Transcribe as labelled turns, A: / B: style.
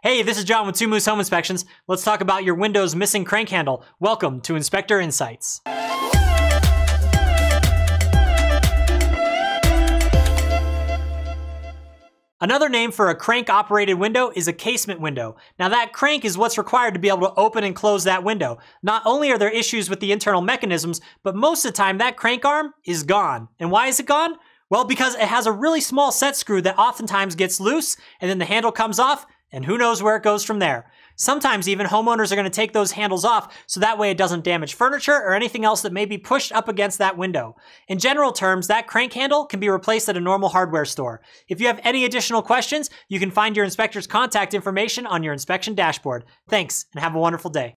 A: Hey, this is John with Two Moose Home Inspections. Let's talk about your Windows missing crank handle. Welcome to Inspector Insights. Another name for a crank operated window is a casement window. Now that crank is what's required to be able to open and close that window. Not only are there issues with the internal mechanisms, but most of the time that crank arm is gone. And why is it gone? Well, because it has a really small set screw that oftentimes gets loose and then the handle comes off and who knows where it goes from there. Sometimes even homeowners are going to take those handles off so that way it doesn't damage furniture or anything else that may be pushed up against that window. In general terms, that crank handle can be replaced at a normal hardware store. If you have any additional questions, you can find your inspector's contact information on your inspection dashboard. Thanks and have a wonderful day.